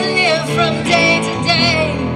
live from day to day.